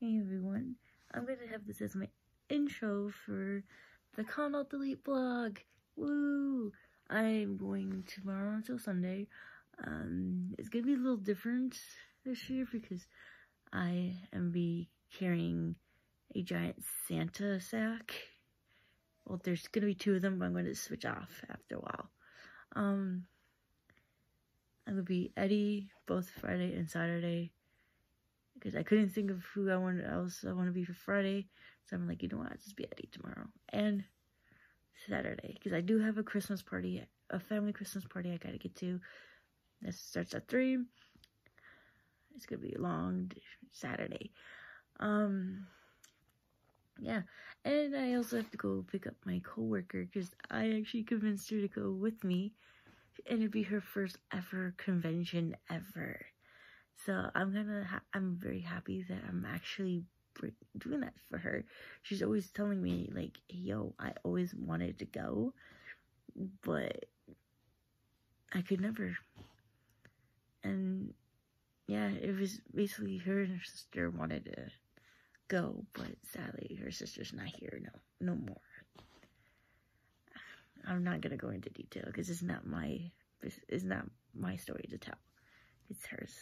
Hey everyone, I'm going to have this as my intro for the Con Alt Delete blog. Woo! I'm going tomorrow until Sunday. Um, it's going to be a little different this year because I am be carrying a giant Santa sack. Well, there's going to be two of them, but I'm going to switch off after a while. Um, I'm going to be Eddie both Friday and Saturday because I couldn't think of who I wanted else I want to be for Friday. So I'm like, you know what, I'll just be Eddie tomorrow and Saturday because I do have a Christmas party, a family Christmas party I gotta get to. That starts at three. It's gonna be a long Saturday. Um, yeah, and I also have to go pick up my coworker because I actually convinced her to go with me, and it'd be her first ever convention ever. So I'm gonna, I'm very happy that I'm actually doing that for her. She's always telling me, like, yo, I always wanted to go, but I could never. And yeah, it was basically her and her sister wanted to go, but sadly her sister's not here no no more. I'm not gonna go into detail because it's not my it's not my story to tell. It's hers.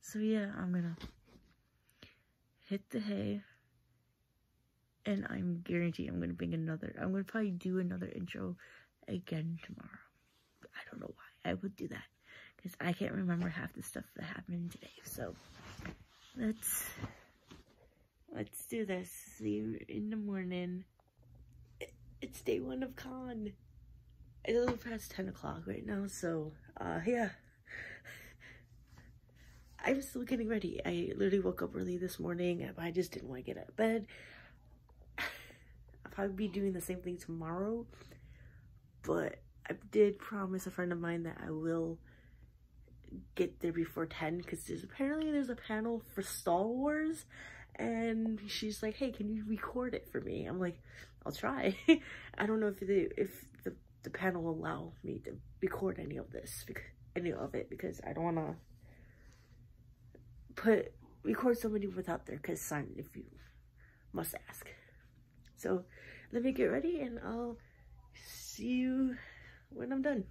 So yeah, I'm gonna hit the hay. And I'm guaranteed I'm gonna bring another I'm gonna probably do another intro again tomorrow. I don't know why I would do that. Because I can't remember half the stuff that happened today. So let's let's do this. See you in the morning. It's day one of con. It's a little past 10 o'clock right now, so uh yeah. I'm still getting ready. I literally woke up early this morning. I just didn't want to get out of bed. I'll probably be doing the same thing tomorrow. But I did promise a friend of mine that I will get there before 10 because there's apparently there's a panel for Star Wars and she's like hey can you record it for me I'm like I'll try I don't know if the if the, the panel will allow me to record any of this any of it because I don't want to put record somebody without their consent if you must ask. So let me get ready and I'll see you when I'm done.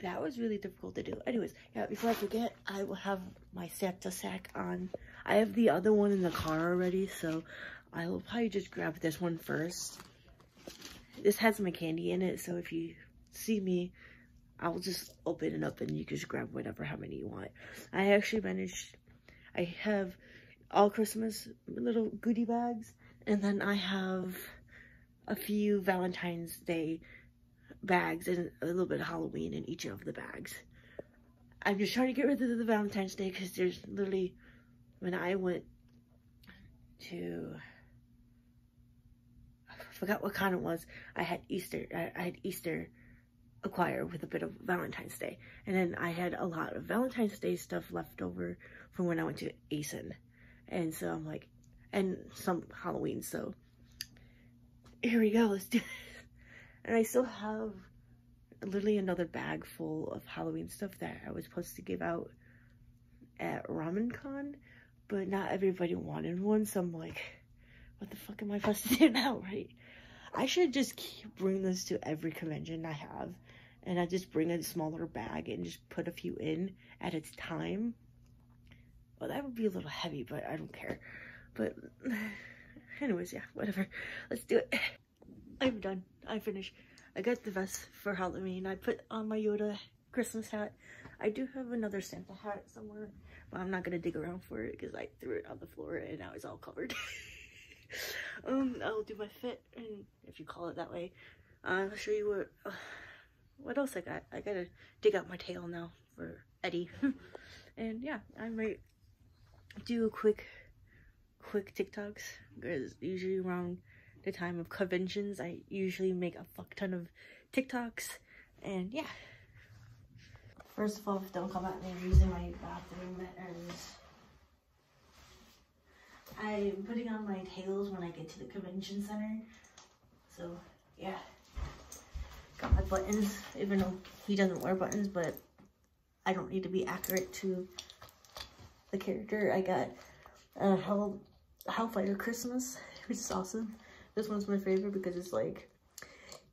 That was really difficult to do. Anyways, yeah, before I forget, I will have my Santa sack on. I have the other one in the car already, so I will probably just grab this one first. This has my candy in it, so if you see me, I'll just open it up and you can just grab whatever, how many you want. I actually managed I have all Christmas little goodie bags, and then I have a few Valentine's Day bags and a little bit of Halloween in each of the bags. I'm just trying to get rid of the Valentine's Day because there's literally, when I went to, I forgot what kind it was, I had Easter, I, I had Easter acquire with a bit of Valentine's Day. And then I had a lot of Valentine's Day stuff left over from when I went to ASIN. And so I'm like, and some Halloween, so here we go, let's do it. And I still have literally another bag full of Halloween stuff that I was supposed to give out at Ramen Con, but not everybody wanted one, so I'm like, what the fuck am I supposed to do now, right? I should just keep bring this to every convention I have, and I just bring a smaller bag and just put a few in at its time well, that would be a little heavy, but I don't care. But anyways, yeah, whatever. Let's do it. I'm done. I finished. I got the vest for Halloween. I put on my Yoda Christmas hat. I do have another Santa hat somewhere, but I'm not going to dig around for it because I threw it on the floor and now it's all covered. um, I'll do my fit, and if you call it that way. Uh, I'll show you what, uh, what else I got. I gotta dig out my tail now for Eddie. and yeah, I might do quick quick TikToks because usually around the time of conventions I usually make a fuck ton of TikToks and yeah. First of all, don't come at me using my bathroom as I'm putting on my tails when I get to the convention center. So yeah. Got my buttons, even though he doesn't wear buttons, but I don't need to be accurate to the character. I got a Hello, Hellfire Christmas, which is awesome. This one's my favorite because it's like,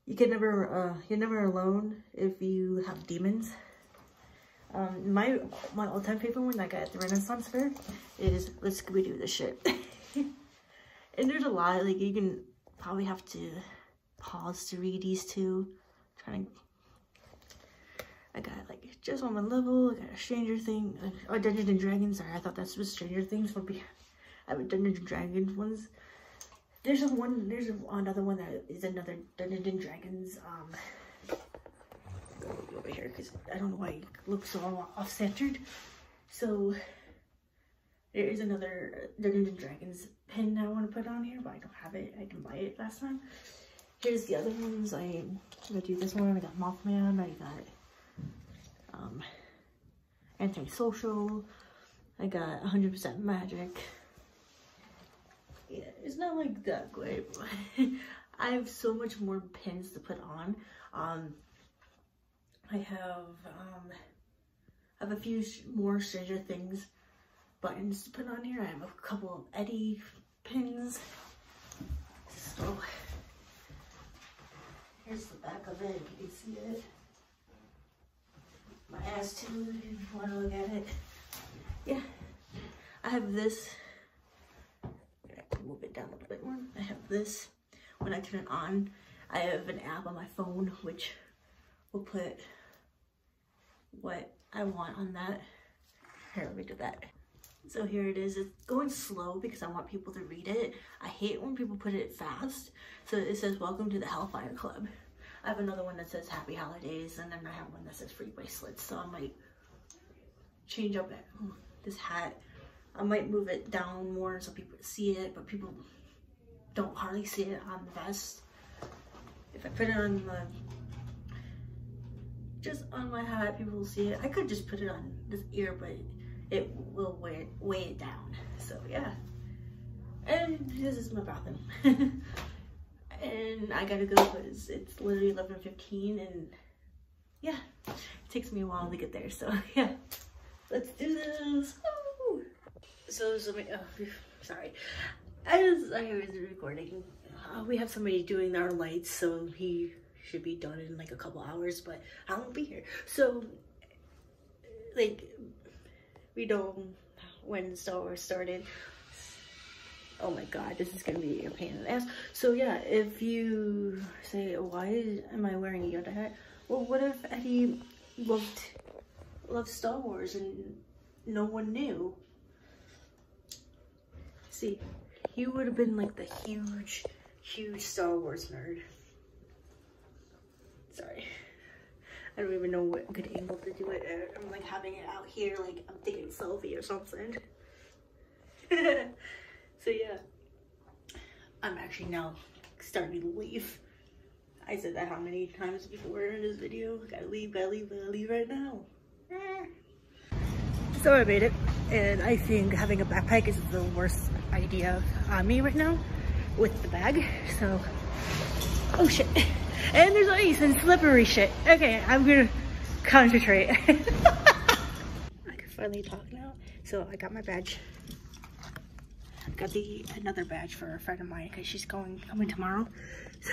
you can never, uh, you're never alone if you have demons. Um, my my all-time favorite one I got at the Renaissance Fair is Let's Scooby-Doo this shit. and there's a lot, like you can probably have to pause to read these two. trying to I got like just on my level, I got a Stranger Thing, oh Dungeons and Dragons, sorry, I thought that's what Stranger Things would be. I have a Dungeons and Dragons ones. There's a one, there's another one that is another Dungeons and Dragons, um, over here because I don't know why it looks so off-centered. So there is another Dungeons and Dragons pin I want to put on here, but I don't have it. I can buy it last time. Here's the other ones. I'm gonna do this one. I got Mothman. I got um, Antisocial. I got 100% Magic. Yeah, it's not like that great, but I have so much more pins to put on. Um, I have um, I have a few more Stranger Things buttons to put on here. I have a couple of Eddie pins. So here's the back of it. You can see it. My ass too, if you want to look at it. Yeah, I have this. Move it down a little bit more. I have this. When I turn it on, I have an app on my phone which will put what I want on that. Here, let me do that. So here it is. It's going slow because I want people to read it. I hate when people put it fast. So it says, welcome to the Hellfire Club. I have another one that says happy holidays and then I have one that says free bracelets. So I might change up hmm, this hat. I might move it down more so people see it, but people don't hardly see it on the vest. If I put it on the just on my hat, people will see it. I could just put it on this ear, but it will weigh, weigh it down. So yeah. And this is my bathroom. and I gotta go because it's literally 11.15 and yeah, it takes me a while to get there. So yeah, let's do this. So, so oh, sorry. As I was recording, uh, we have somebody doing our lights, so he should be done in like a couple hours, but I won't be here. So, like, we don't when Star Wars started. Oh my god, this is gonna be a pain in the ass. So yeah, if you say, why am I wearing a Yoda hat? Well, what if Eddie loved, loved Star Wars and no one knew? See, he would have been like the huge, huge Star Wars nerd. Sorry. I don't even know what good angle to do it at. I'm like having it out here like I'm taking selfie or something. so yeah. I'm actually now starting to leave. I said that how many times before in this video. Gotta leave, gotta leave, gotta leave right now. Ah. So I made it, and I think having a backpack is the worst idea on me right now with the bag. So, oh shit. And there's ice and slippery shit. Okay, I'm gonna concentrate. I can finally talk now. So I got my badge. Got the another badge for a friend of mine because she's going coming tomorrow. So,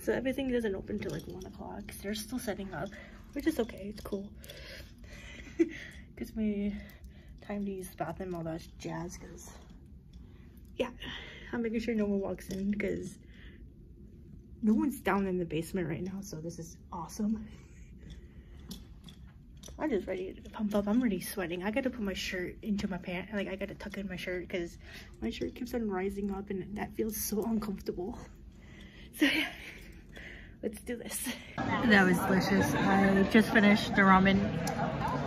so everything doesn't open till like one o'clock. They're still setting up, which is okay. It's cool. Gives me time to use the bathroom, all that jazz. Cause yeah, I'm making sure no one walks in because no one's down in the basement right now, so this is awesome. I'm just ready to pump up. I'm already sweating. I gotta put my shirt into my pant. Like, I gotta tuck in my shirt because my shirt keeps on rising up and that feels so uncomfortable. So, yeah. Let's do this. That was delicious. I just finished the ramen.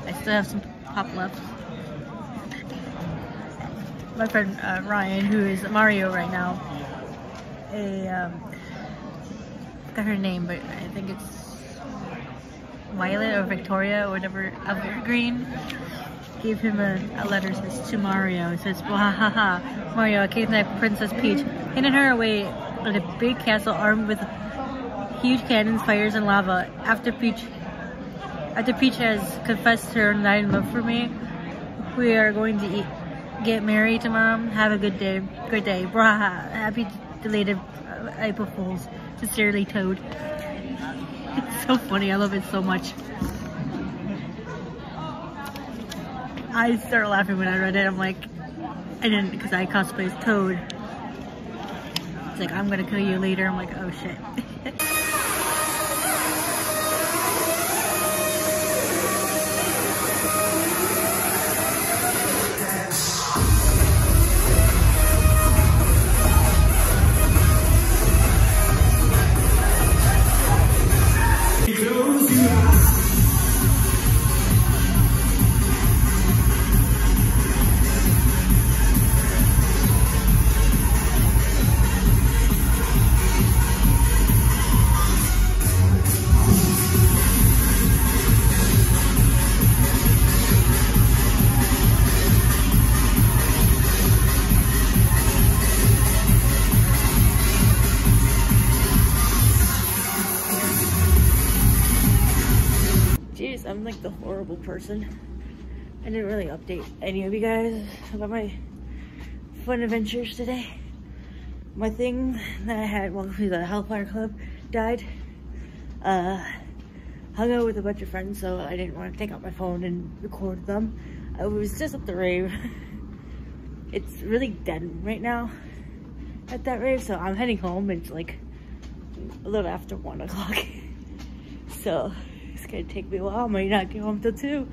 I still have some pop left. My friend uh, Ryan, who is Mario right now, a um, forgot her name, but I think it's Violet or Victoria or whatever, Evergreen, gave him a, a letter says to Mario. It says, Wahaha, Mario, I kidnapped Princess Peach, hidden her away in a big castle armed with huge cannons, fires, and lava. After Peach, after Peach has confessed her night love for me, we are going to eat get married tomorrow. Have a good day. Good day. Braha. Happy deleted uh, April Fools. Sincerely, Toad. So funny. I love it so much. I started laughing when I read it. I'm like, I didn't because I cosplay as Toad. It's like, I'm gonna kill you later. I'm like, oh shit. person. I didn't really update any of you guys about my fun adventures today. My thing that I had, while well, the Hellfire Club died. Uh, hung out with a bunch of friends, so I didn't want to take out my phone and record them. I was just at the rave. It's really dead right now at that rave, so I'm heading home. It's like a little after one o'clock. so gonna take me a while. I might not get home till two.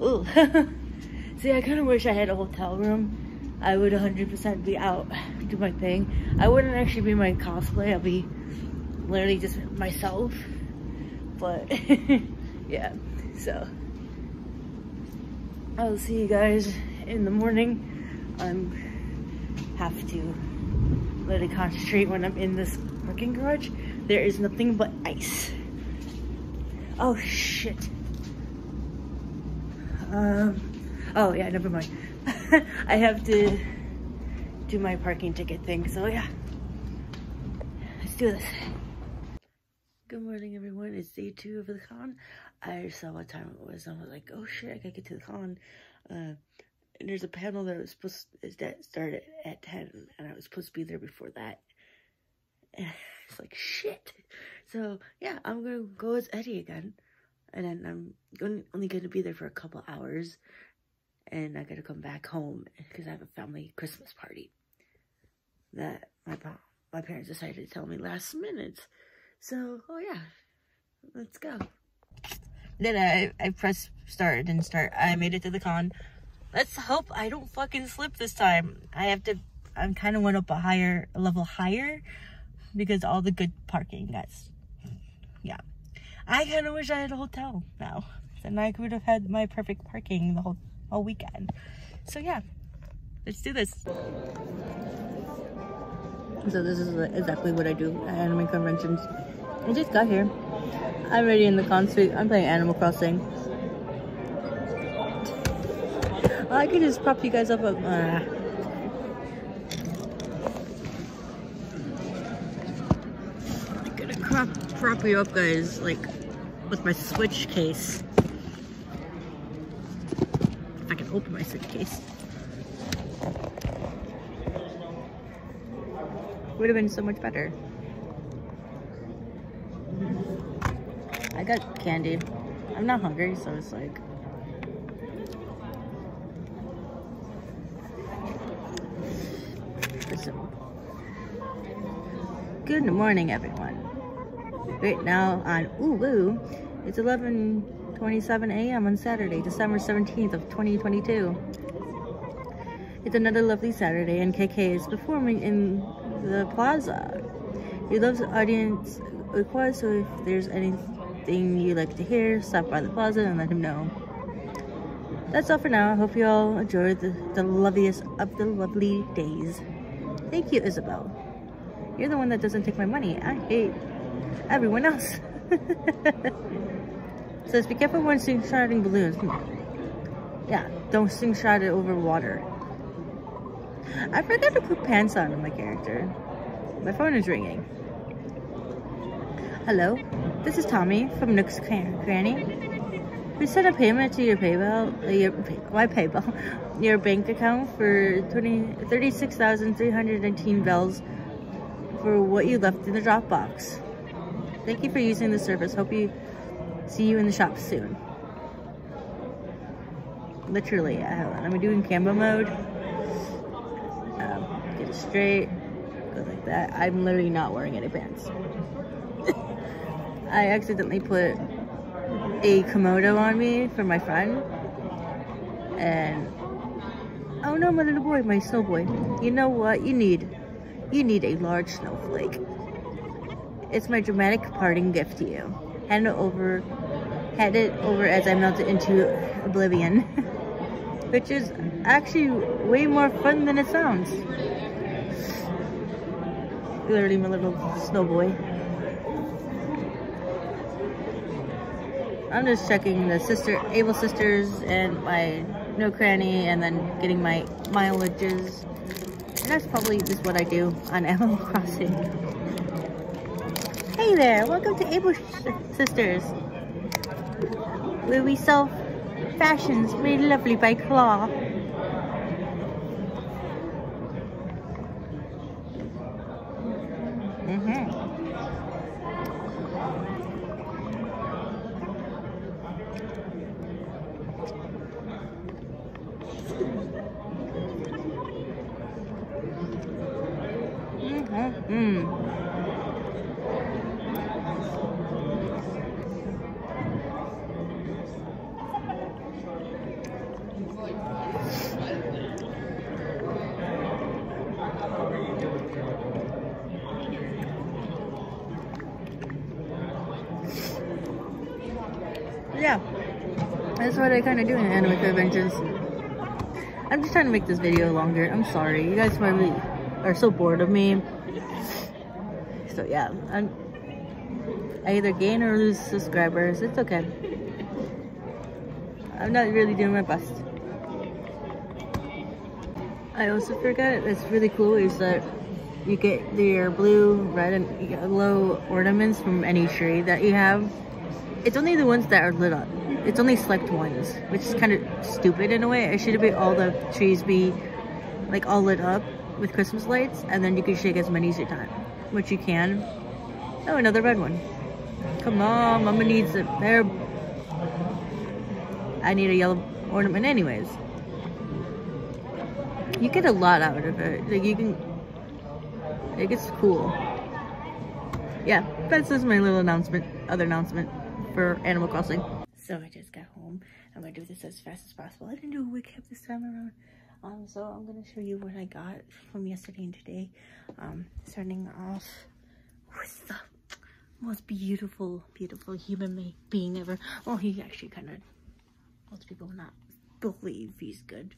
Ooh. See, I kind of wish I had a hotel room. I would 100% be out, do my thing. I wouldn't actually be my cosplay. I'll be literally just myself. But yeah, so I'll see you guys in the morning. I'm have to really concentrate when I'm in this parking garage. There is nothing but ice. Oh shit. Um, oh yeah, never mind. I have to do my parking ticket thing, so yeah. Let's do this. Good morning everyone, it's day two of the con. I saw what time it was and I was like, oh shit, I gotta get to the con. Uh, and there's a panel that was supposed that started at 10 and I was supposed to be there before that. And it's like shit. So yeah, I'm gonna go as Eddie again. And then I'm going, only gonna be there for a couple hours. And I gotta come back home because I have a family Christmas party that my my parents decided to tell me last minute. So, oh yeah, let's go. Then I, I pressed start, it didn't start. I made it to the con. Let's hope I don't fucking slip this time. I have to, I kind of went up a higher, a level higher because all the good parking, guys. Yeah. I kind of wish I had a hotel now. Then I could have had my perfect parking the whole, whole weekend. So yeah, let's do this. So this is exactly what I do at anime conventions. I just got here. I'm ready in the con suite. I'm playing Animal Crossing. I could just prop you guys up. up uh. Gonna prop you up, guys, like with my Switch case. If I can open my Switch case. Would have been so much better. I got candy. I'm not hungry, so it's like good morning, everyone. Right now on Ulu, it's 11:27 a.m. on Saturday, December 17th of 2022. It's another lovely Saturday, and KK is performing in the plaza. He loves audience request, so if there's anything you'd like to hear, stop by the plaza and let him know. That's all for now. I hope you all enjoyed the, the loveliest of the lovely days. Thank you, Isabelle. You're the one that doesn't take my money. I hate everyone else. Says, be careful when slingshotting balloons. Yeah, don't slingshot it over water. I forgot to put pants on my character. My phone is ringing. Hello, this is Tommy from Nook's Cranny. we sent a payment to your PayPal, uh, your why PayPal, your bank account for 20, 36,319 bells for what you left in the Dropbox. Thank you for using the service. Hope you see you in the shop soon. Literally, I'm doing camera mode. Um, get it straight, goes like that. I'm literally not wearing any pants. I accidentally put a Komodo on me for my friend. And, oh no, my little boy, my snow boy. You know what? You need, you need a large snowflake. It's my dramatic parting gift to you. Hand it over, hand it over as I melt it into oblivion. Which is actually way more fun than it sounds. Literally my little snow boy. I'm just checking the sister, Able Sisters and my No Cranny and then getting my mileages. And that's probably just what I do on Animal Crossing. Hey there, welcome to Able Sisters. Where we sell fashions made lovely by Claw. yeah, that's I kind of do in Anime Adventures. I'm just trying to make this video longer. I'm sorry. You guys probably are so bored of me. So yeah, I'm, I either gain or lose subscribers. It's okay. I'm not really doing my best. I also forgot, it's really cool is that you get your blue, red, and yellow ornaments from any tree that you have. It's only the ones that are lit up. It's only select ones, which is kind of stupid in a way. It should be all the trees be like all lit up with Christmas lights, and then you can shake as many as you time, which you can. Oh, another red one. Come on, Mama needs it. There. I need a yellow ornament anyways. You get a lot out of it. Like you can, it gets cool. Yeah, that's just my little announcement, other announcement for Animal Crossing. So I just got home. I'm gonna do this as fast as possible. I didn't do a recap this time around. Um, so I'm gonna show you what I got from yesterday and today. Um, starting off with the most beautiful, beautiful human being ever. Well, he actually kind of, most people not believe he's good.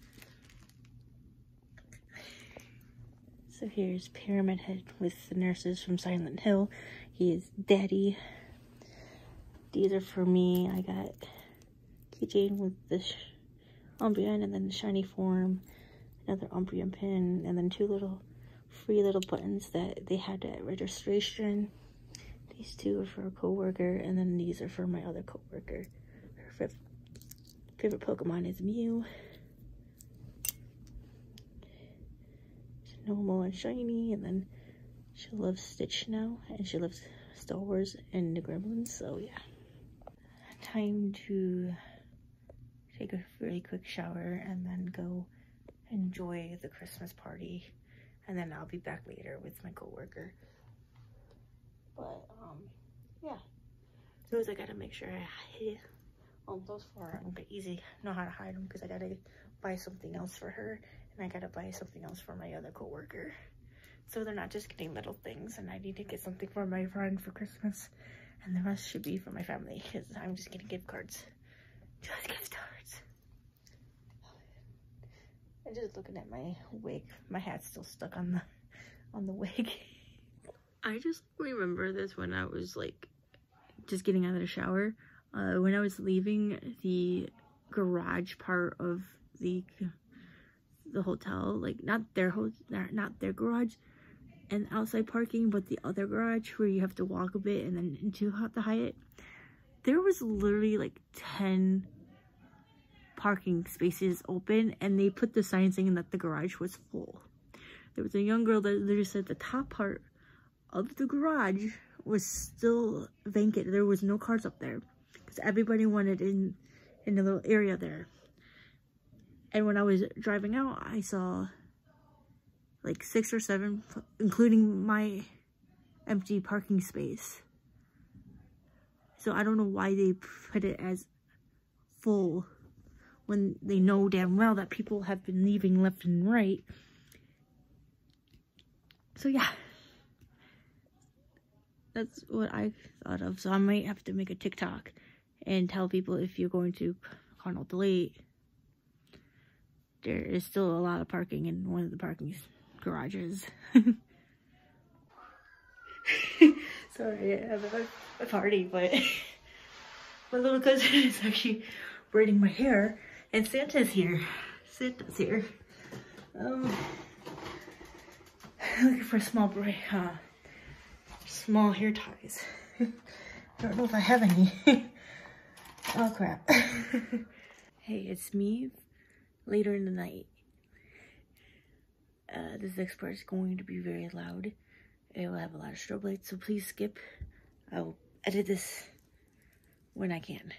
So here's Pyramid Head with the nurses from Silent Hill. He is Daddy. These are for me. I got keychain with the Umbreon and then the shiny form, another Umbreon pin, and then two little free little buttons that they had at registration. These two are for a coworker, and then these are for my other coworker. Her favorite Pokemon is Mew. normal and shiny, and then she loves Stitch now, and she loves Star Wars and the Gremlins, so yeah. Time to take a really quick shower and then go enjoy the Christmas party, and then I'll be back later with my coworker. But, um, yeah. So I gotta make sure I hide all those four aren't easy know how to hide them because I gotta buy something else for her and I gotta buy something else for my other coworker. So they're not just getting little things and I need to get something for my friend for Christmas and the rest should be for my family because I'm just getting gift cards. Just gift cards. I'm just looking at my wig. My hat's still stuck on the on the wig. I just remember this when I was like just getting out of the shower. Uh, when I was leaving the garage part of the the hotel, like not their hotel, not their garage and outside parking, but the other garage where you have to walk a bit and then into Hot the Hyatt. there was literally like 10 parking spaces open and they put the sign saying that the garage was full. There was a young girl that literally said the top part of the garage was still vacant. There was no cars up there because everybody wanted in in the little area there. And when I was driving out, I saw like six or seven, including my empty parking space. So I don't know why they put it as full when they know damn well that people have been leaving left and right. So yeah, that's what I thought of. So I might have to make a TikTok and tell people if you're going to Con Alt Delete, there is still a lot of parking in one of the parking garages. Sorry, I have a, a party, but my little cousin is actually braiding my hair and Santa's here. Santa's here. Um, looking for a small braid, uh, small hair ties. I don't know if I have any. oh crap. hey, it's me later in the night. Uh, this next part is going to be very loud. It will have a lot of strobe lights, so please skip. I will edit this when I can.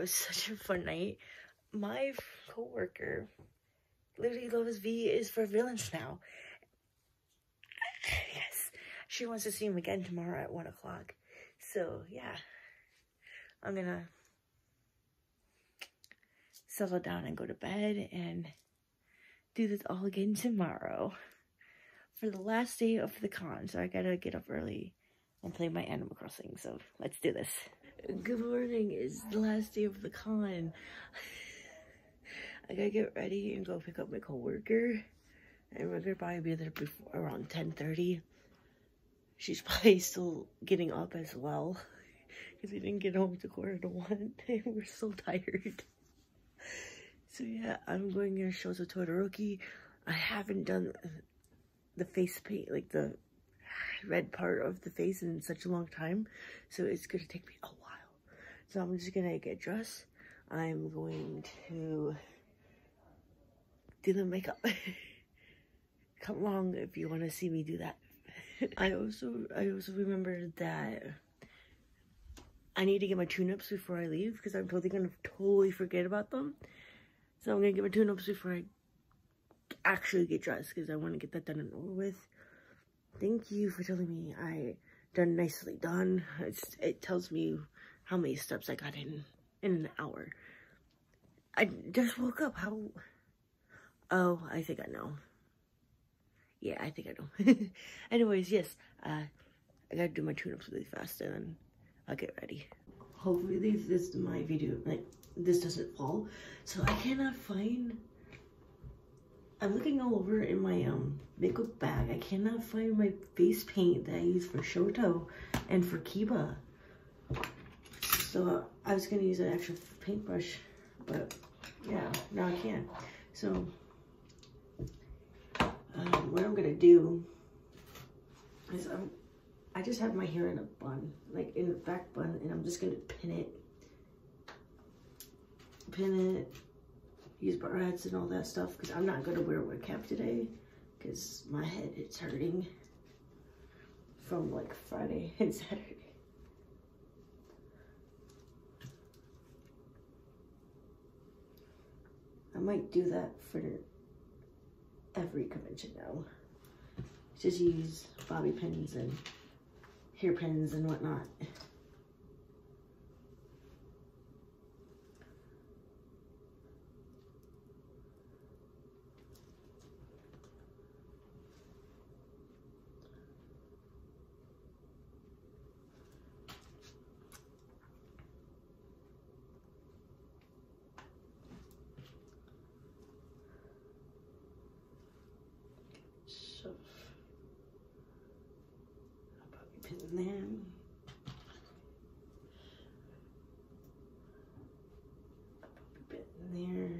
That was such a fun night. My coworker, Literally Loves V, is for villains now. yes, she wants to see him again tomorrow at 1 o'clock. So, yeah, I'm gonna settle down and go to bed and do this all again tomorrow for the last day of the con. So I gotta get up early and play my Animal Crossing. So let's do this. Good morning. It's the last day of the con. I gotta get ready and go pick up my coworker. And we're gonna probably be there before around 10:30. She's probably still getting up as well because we didn't get home to quarter to one. and we're so tired. So yeah, I'm going to show the Todoroki. I haven't done the face paint, like the red part of the face in such a long time. So it's to take me a while. So I'm just to get dressed. I'm going to do the makeup. Come along if you want to see me do that. I also I also remembered that I need to get my tune-ups before I leave because I'm totally gonna totally forget about them. So I'm gonna get my tune-ups before I actually get dressed because I want to get that done and over with. Thank you for telling me I done nicely done. It's, it tells me how many steps I got in in an hour. I just woke up. How? Oh, I think I know. Yeah, I think I know. Anyways, yes, uh, I gotta do my tune-ups really fast and then I'll get ready. Hopefully this my video, like, this doesn't fall. So I cannot find, I'm looking all over in my um makeup bag. I cannot find my face paint that I use for Shoto and for Kiba. So I was gonna use an actual paintbrush, but yeah, now I can't. So um, what I'm gonna do is I'm, I just have my hair in a bun, like in a back bun, and I'm just gonna pin it, pin it, use barrettes and all that stuff, because I'm not gonna wear a wig cap today, because my head it's hurting from like Friday and Saturday. I might do that for every convention now. Just use bobby pins and hairpins and whatnot. Them. There.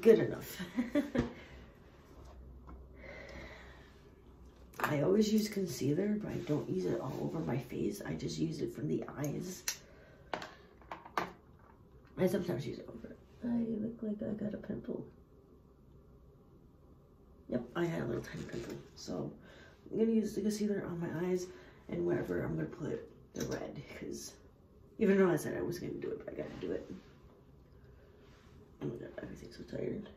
Good enough. I always use concealer, but I don't use it all over my face. I just use it from the eyes. I sometimes use it over. I look like I got a pimple. Yep, I had a little tiny pimple. So I'm gonna use the concealer on my eyes and wherever I'm gonna put the red because even though I said I was gonna do it, but I gotta do it. Oh my god, everything's so tired.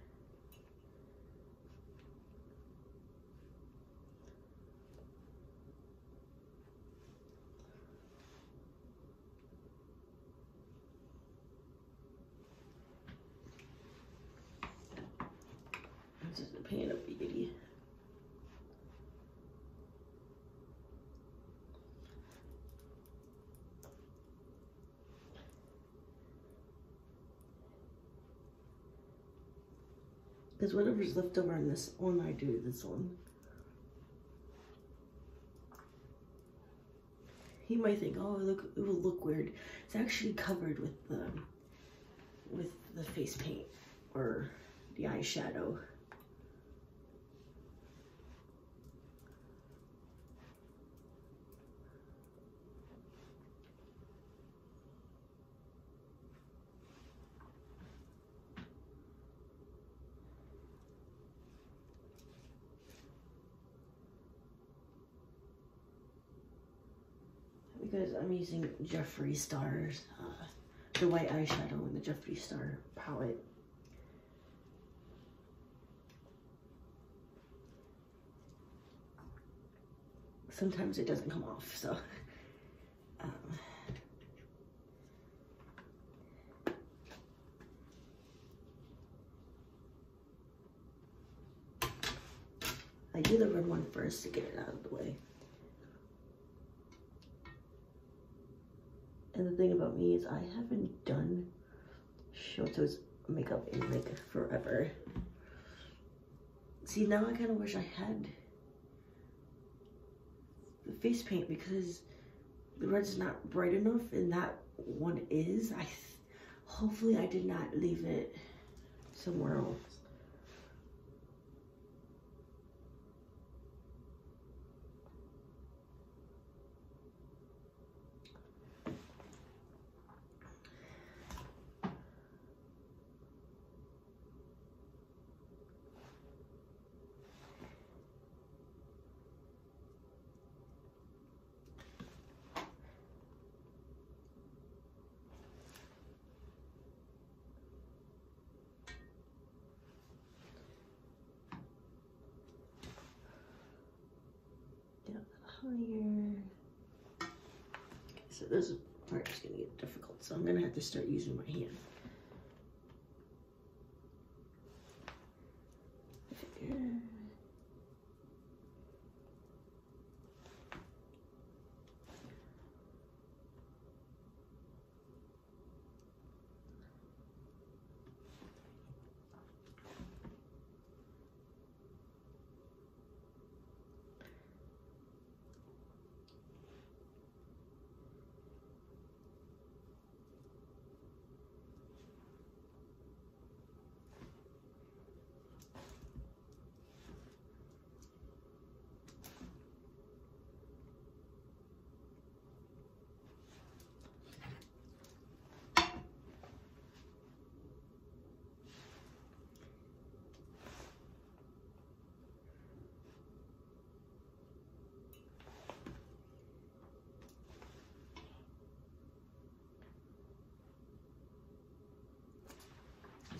This is a pain of beauty. Because whatever's left over in this one, I do this one. He might think, oh, look, it will look weird. It's actually covered with the, with the face paint or the eyeshadow. because I'm using Jeffree Star's uh, the white eyeshadow in the Jeffree Star palette. Sometimes it doesn't come off, so. Um, I do the red one first to get it out of the way. And the thing about me is I haven't done Shoto's makeup in like forever. See, now I kind of wish I had the face paint because the red's not bright enough and that one is. I Hopefully I did not leave it somewhere else. higher. Okay, so this part is gonna get difficult, so I'm gonna have to start using my hand.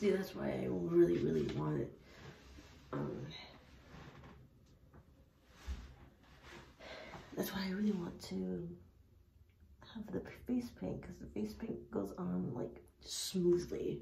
See, that's why I really, really want it. Um, that's why I really want to have the face paint because the face paint goes on like smoothly.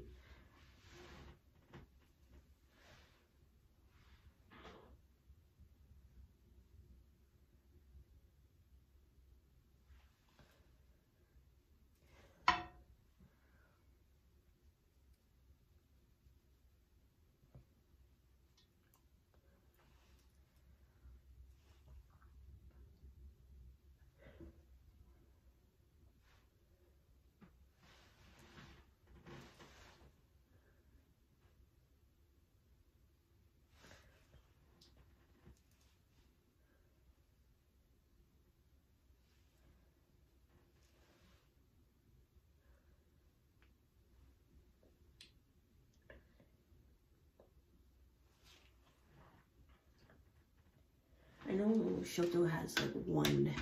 I know Shoto has like one,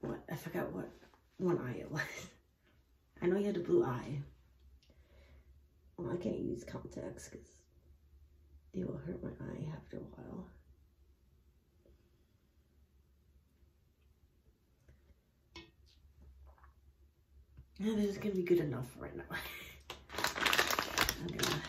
what, I forgot what one eye it was. I know he had a blue eye. Well, I can't use contacts because they will hurt my eye after a while. Yeah, this is gonna be good enough right now. I'm gonna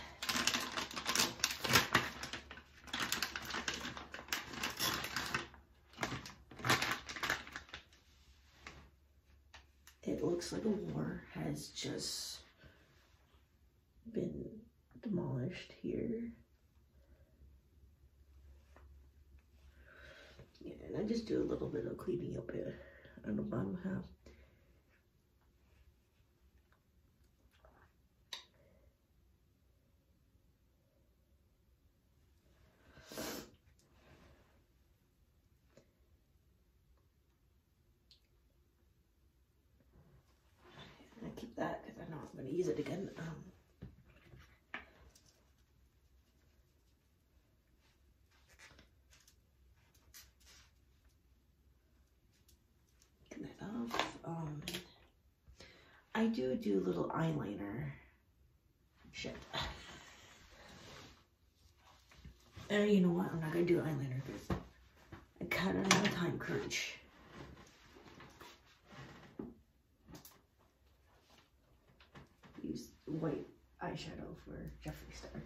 like a war has just been demolished here. Yeah, and I just do a little bit of cleaning up here on the bottom half. use it again. Um, get that off. Um, I do do little eyeliner. Shit. And you know what? I'm not gonna do eyeliner because I kind of have a time crunch. Use white eyeshadow for Jeffree Star.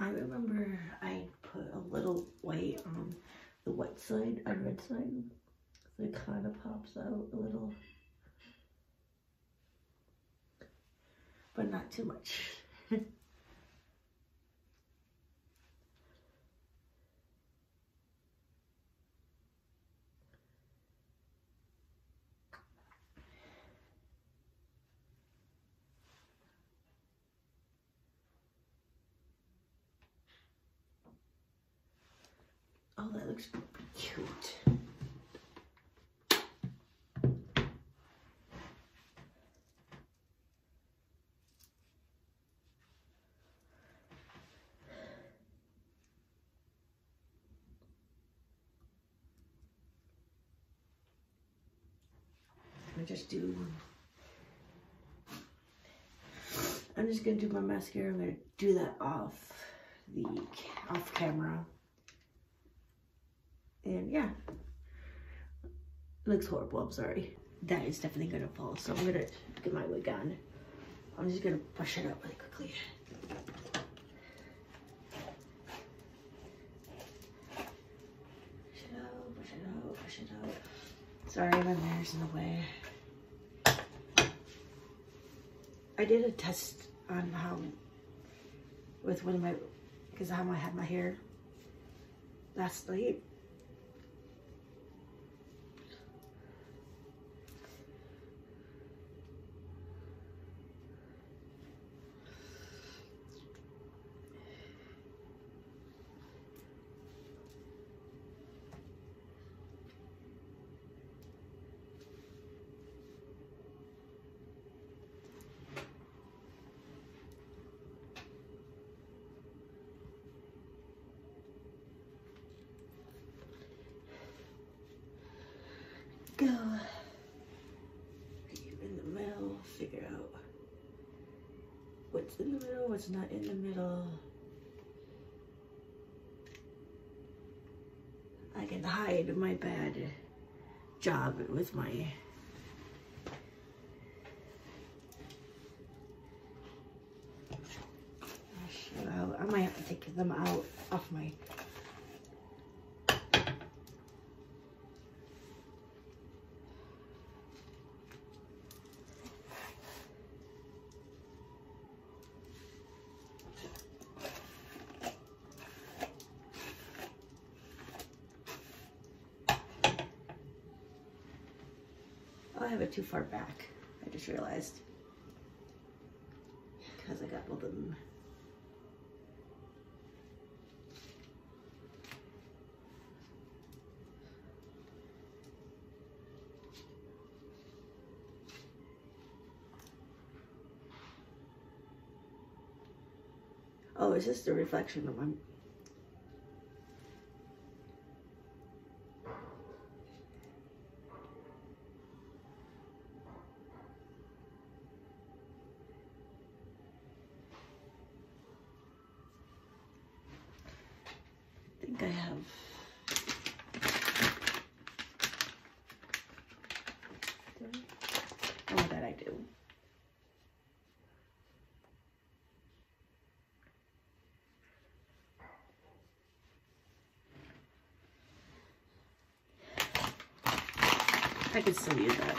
I remember I put a little white on the wet side and red side. So it kind of pops out a little. But not too much. Oh, that looks cute. I just do. I'm just gonna do my mascara. I'm gonna do that off the off camera. And yeah, looks horrible. I'm sorry. That is definitely gonna fall. So I'm gonna get my wig on. I'm just gonna brush it up really quickly. Brush it out, brush it out, brush it out. Sorry, my mirror's in the way. I did a test on how, with one of my, because how I had my hair last night. go in the middle, figure out what's in the middle, what's not in the middle. I can hide my bad job with my I might have to take them out off my have it too far back. I just realized. Because I got of them. Oh, it's just a reflection of my I think I have. Oh, that I do. I could still use that.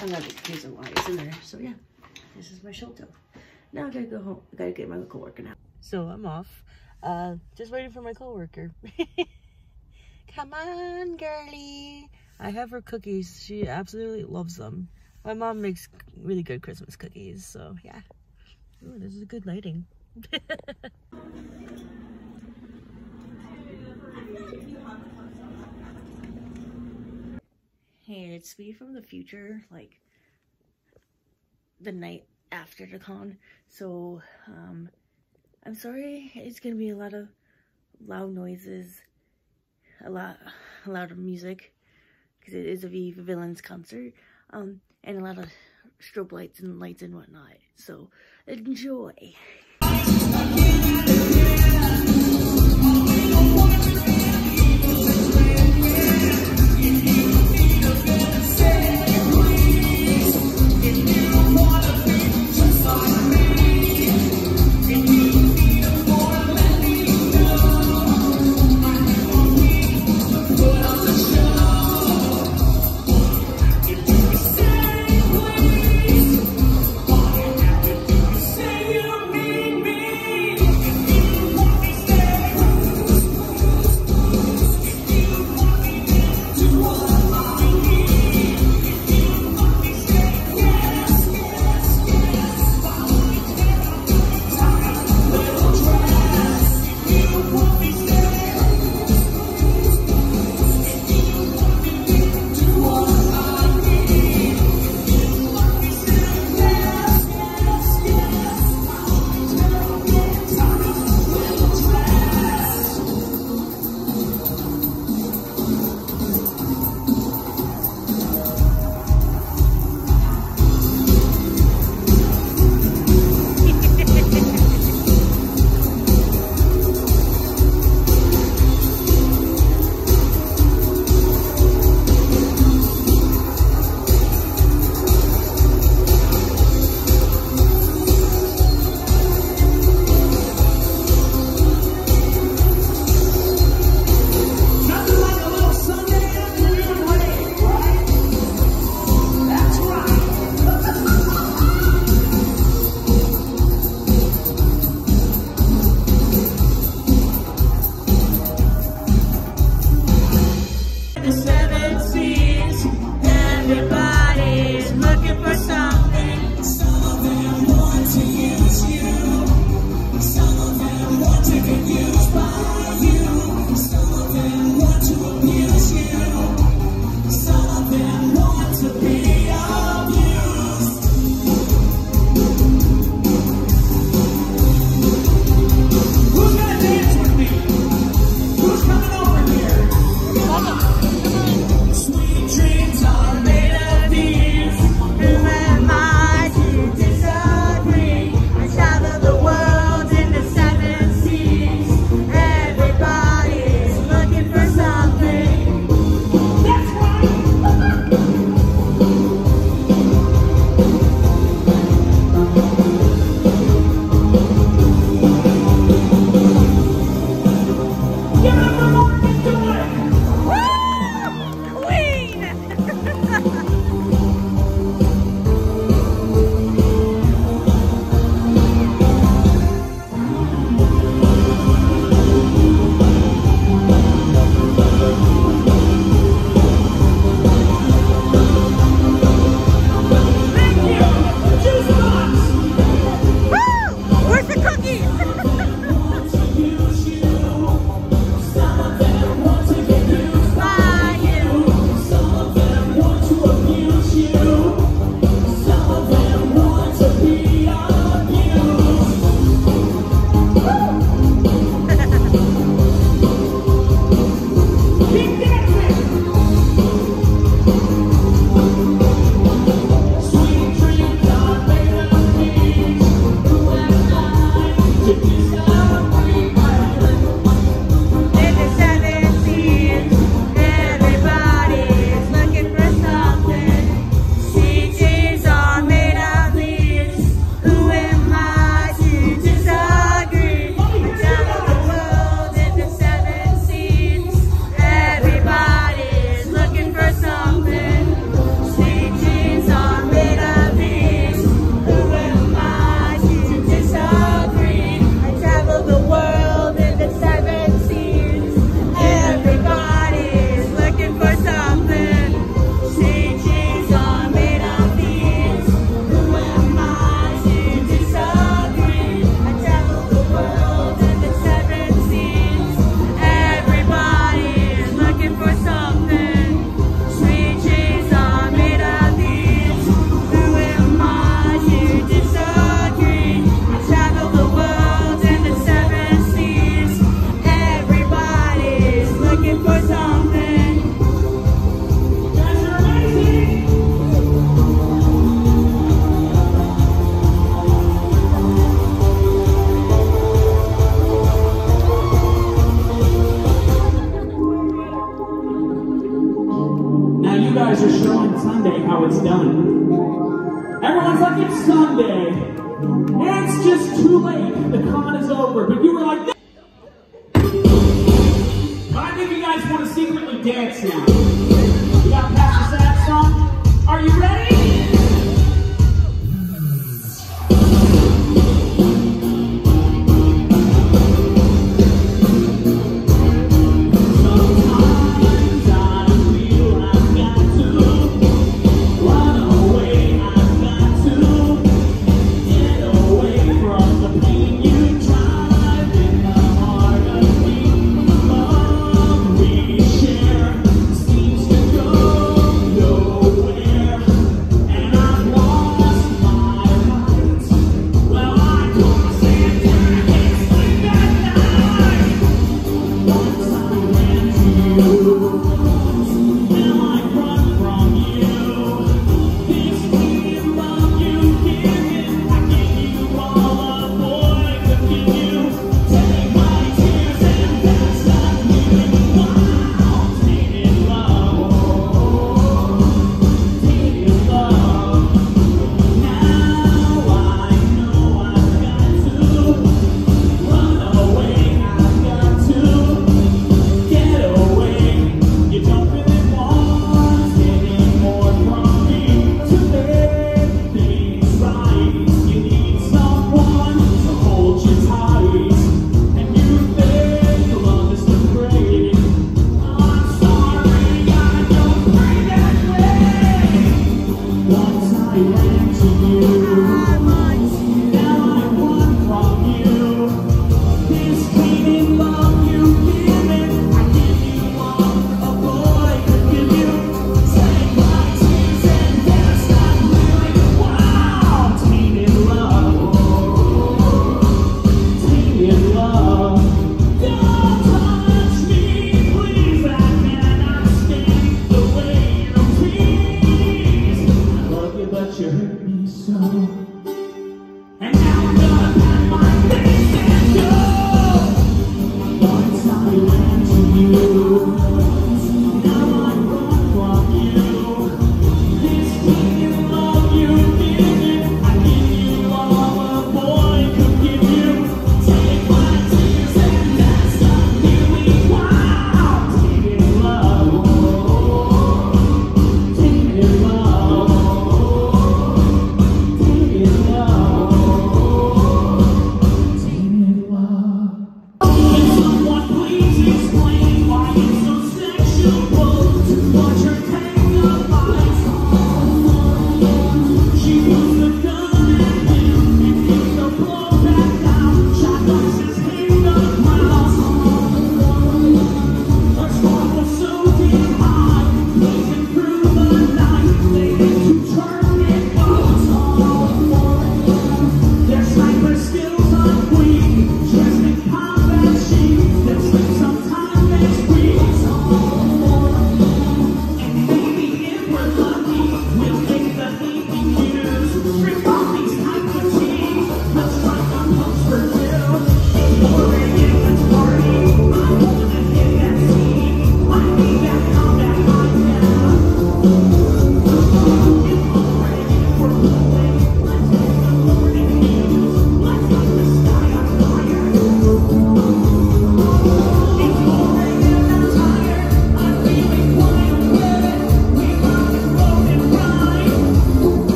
I'm not confusing why it's in there. So yeah, this is my Shoto. Now I gotta go home. I gotta get my co-worker now. So I'm off. Uh, just waiting for my coworker. Come on, girly. I have her cookies. She absolutely loves them. My mom makes really good Christmas cookies, so yeah. Ooh, this is good lighting. hey, it's me from the future, like the night after the con. So, um, I'm sorry. It's gonna be a lot of loud noises, a lot, a lot of music, because it is a Viva Villains concert, um, and a lot of strobe lights and lights and whatnot. So, enjoy.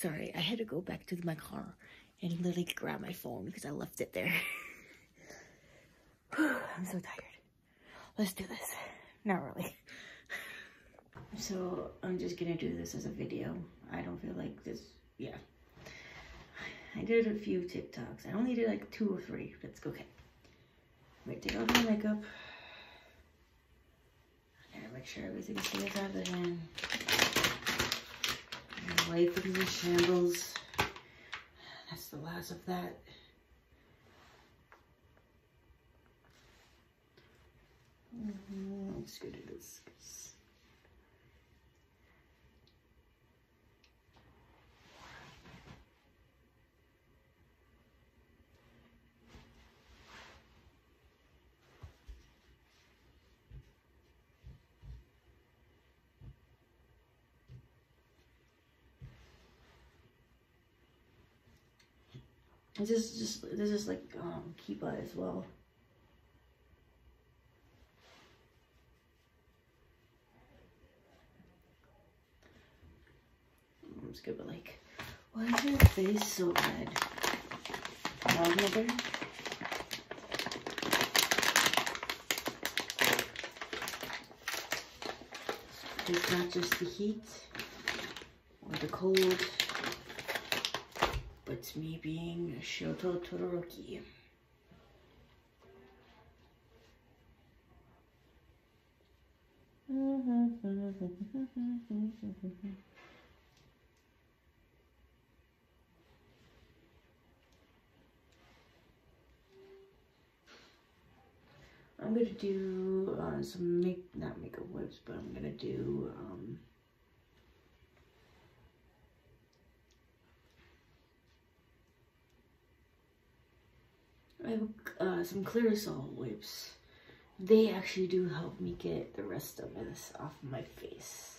Sorry, I had to go back to my car and literally grab my phone because I left it there. I'm so tired. Let's do this. Not really. So I'm just gonna do this as a video. I don't feel like this, yeah. I did a few TikToks. I only did like two or three. That's okay. Wait, take off my makeup. I gotta make sure everything stays out of the hand. Life is in shambles. That's the last of that. Mm, Let's go to this. Is just this is like um Kiba as well. I'm just gonna like, why is your face so red? Godmother? It's not just the heat or the cold, it's me being Shoto Todoroki. I'm gonna do uh, some make not makeup wipes, but I'm gonna do um, I have uh, some Clearasil wipes. They actually do help me get the rest of this off my face.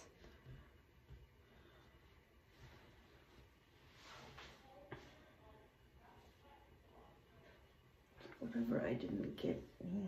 Whatever I didn't get. mm,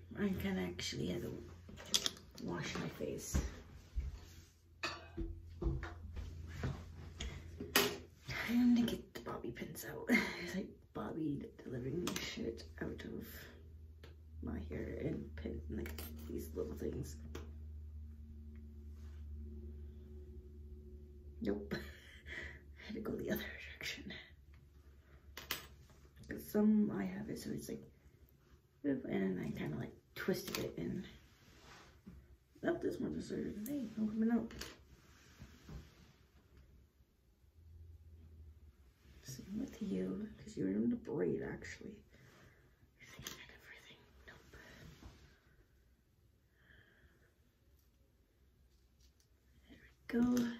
I of actually had to wash my face. And to get the bobby pins out. It's like Bobby delivering shit out of my hair and pin like these little things. Nope. I had to go the other direction. Cause some I have it so it's like and I kind of like twisted it and up this one started, hey, I'm coming out. Same with you, because you're in the braid actually. Nope. There we go. Good.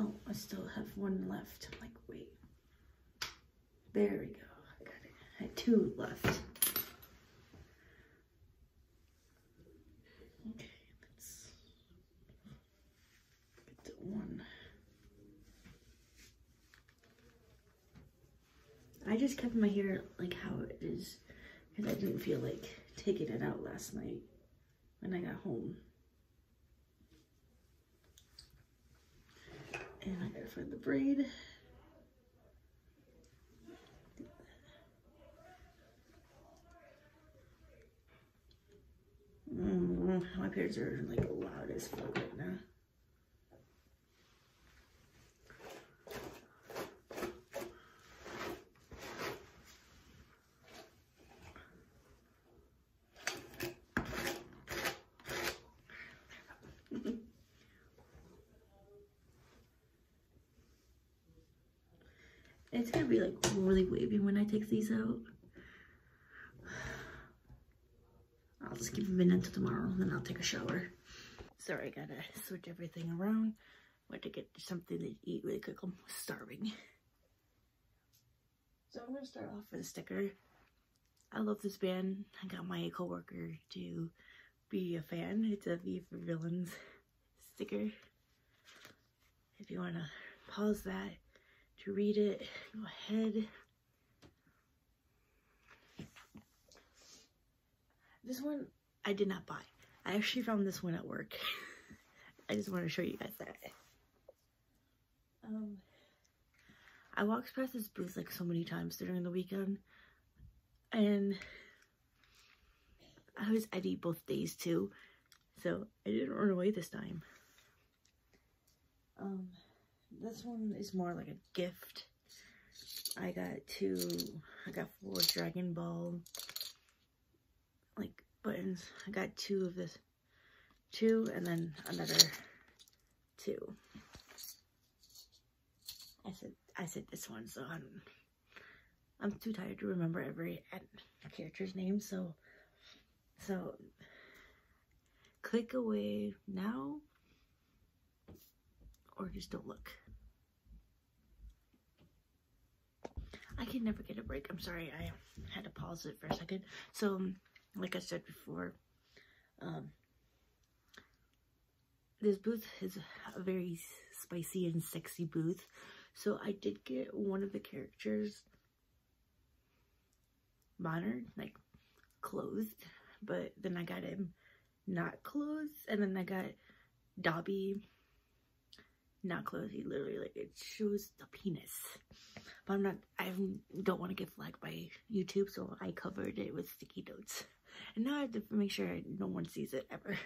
Oh, I still have one left. I'm like, wait. There we go. I got it. I had two left. Okay, let's get one. I just kept my hair like how it is because I didn't feel like taking it out last night when I got home. Find the braid. Mm, my parents are like loud as fuck right now. It's gonna be like really these out. I'll just keep them in until tomorrow, and then I'll take a shower. Sorry, I gotta switch everything around. Went to get something to eat really quick. I'm starving. So I'm gonna start off with a sticker. I love this band. I got my coworker to be a fan. It's a Viva Villains sticker. If you wanna pause that to read it, go ahead. This one I did not buy. I actually found this one at work. I just want to show you guys that. Um, I walked past this booth like so many times during the weekend, and I was Eddie both days too, so I didn't run away this time. Um, this one is more like a gift. I got two, I got four Dragon Ball, like, buttons. I got two of this, two, and then another two. I said, I said this one, so I'm, I'm too tired to remember every character's name, so, so, click away now, or just don't look. I can never get a break. I'm sorry, I had to pause it for a second. So, um, like I said before, um, this booth is a very spicy and sexy booth. So I did get one of the characters modern, like clothed, but then I got him not clothed, and then I got Dabi not clothed. He literally like it shows the penis. But I'm not. I don't want to get flagged by YouTube, so I covered it with sticky notes. And now I have to make sure no one sees it ever.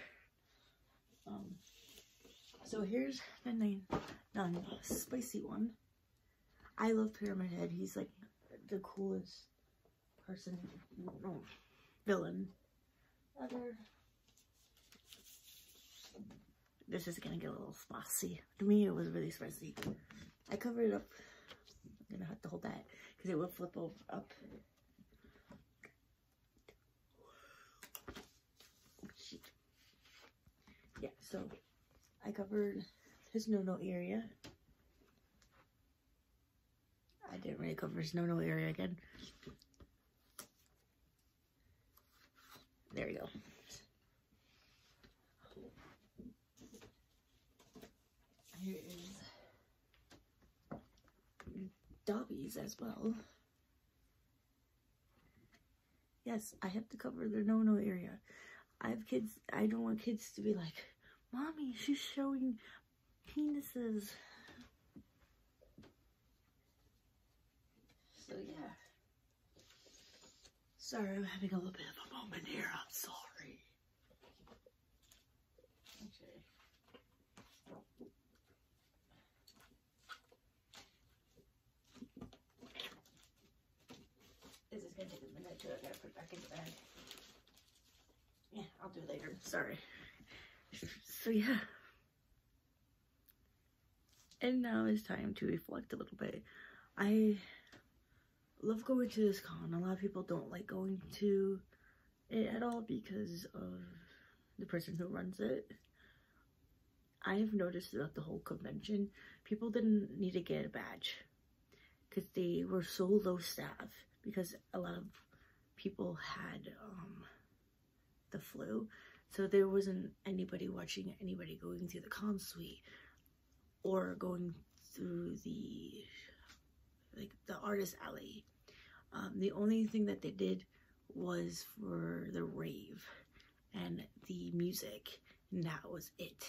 Um. So here's the name, non spicy one. I love Pyramid Head. He's like the coolest person, villain. Other this is gonna get a little spicy. To me, it was really spicy. I covered it up. I'm gonna have to hold that because it will flip over up. Yeah, so I covered his no-no area. I didn't really cover his no-no area again. There we go. Here is Dabi's as well. Yes, I have to cover their no-no area. I have kids, I don't want kids to be like, Mommy, she's showing penises. So yeah. Sorry, I'm having a little bit of a moment here. I'm sorry. Okay. This is gonna take a minute to I gotta put it back in the bag. Yeah, I'll do it later. Sorry. So yeah. And now it's time to reflect a little bit. I love going to this con. A lot of people don't like going to it at all because of the person who runs it. I have noticed throughout the whole convention, people didn't need to get a badge because they were so low staff because a lot of people had um, the flu. So there wasn't anybody watching anybody going through the con suite or going through the like the artist alley. Um, the only thing that they did was for the rave and the music, and that was it.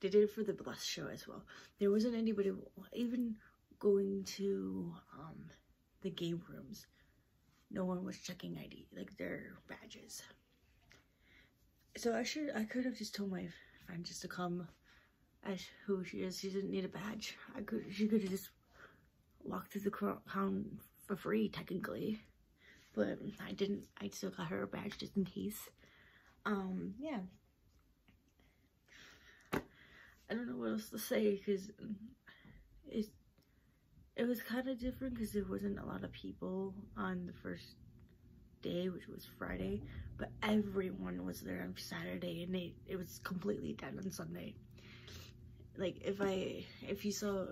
They did it for the bus show as well. There wasn't anybody even going to um, the game rooms. No one was checking ID, like their badges. So I should, I could have just told my friend just to come as who she is. She didn't need a badge. I could, she could have just walked through the crown for free, technically. But I didn't, I still got her a badge just in case. Um, yeah. I don't know what else to say because it it was kind of different because there wasn't a lot of people on the first day, which was Friday, but everyone was there on Saturday, and they it was completely dead on Sunday. Like if I if you saw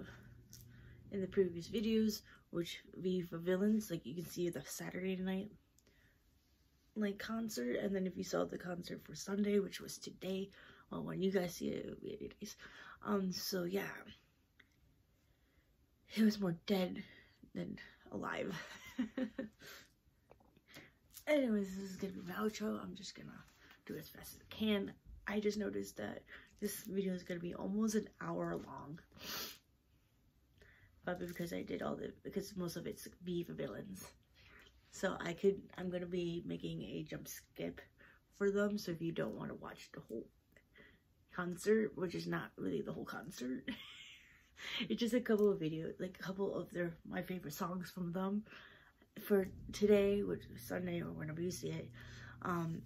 in the previous videos, which Viva Villains, like you can see the Saturday night like concert, and then if you saw the concert for Sunday, which was today, well, when you guys see it, it'll be 80 days. Um, so yeah, it was more dead than alive. Anyways, this is gonna be my outro. I'm just gonna do as fast as I can. I just noticed that this video is gonna be almost an hour long. Probably because I did all the because most of it's Viva villains. So I could I'm gonna be making a jump skip for them. So if you don't want to watch the whole concert, which is not really the whole concert. it's just a couple of videos, like a couple of their my favorite songs from them for today, which is Sunday or whenever you see it. Um,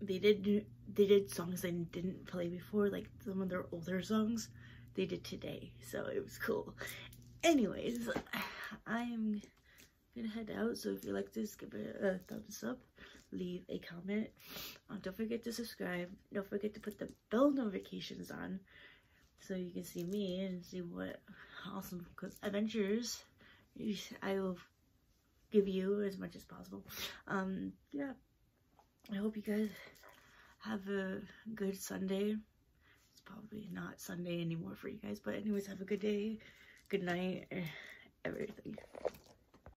they did they did songs they didn't play before, like some of their older songs. They did today, so it was cool. Anyways, I'm gonna head out. So if you like this, give it a thumbs up leave a comment. Um, don't forget to subscribe. Don't forget to put the bell notifications on so you can see me and see what awesome adventures I will give you as much as possible. Um, yeah, I hope you guys have a good Sunday. It's probably not Sunday anymore for you guys, but anyways, have a good day, good night, everything.